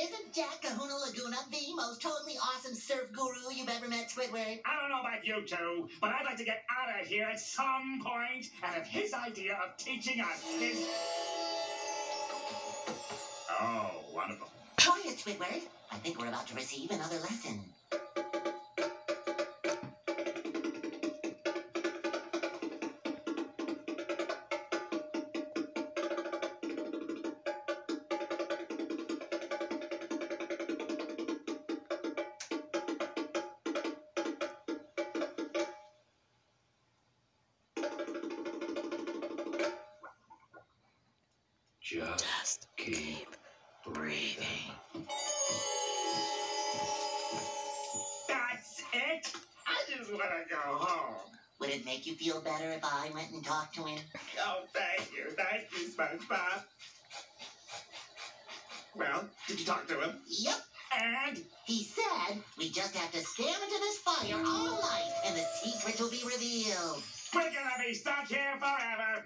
Isn't Jack Kahuna Laguna the most totally awesome surf guru you've ever met, Squidward? I don't know about you two, but I'd like to get out of here at some point. And if his idea of teaching us is. Oh, wonderful. Quiet, Squidward. I think we're about to receive another lesson. Just keep breathing. That's it? I just want to go home. Would it make you feel better if I went and talked to him? Oh, thank you. Thank you, SpongeBob. Well, did you talk to him? Yep. And? He said we just have to stare into this fire all night and the secret will be revealed. We're gonna be stuck here forever.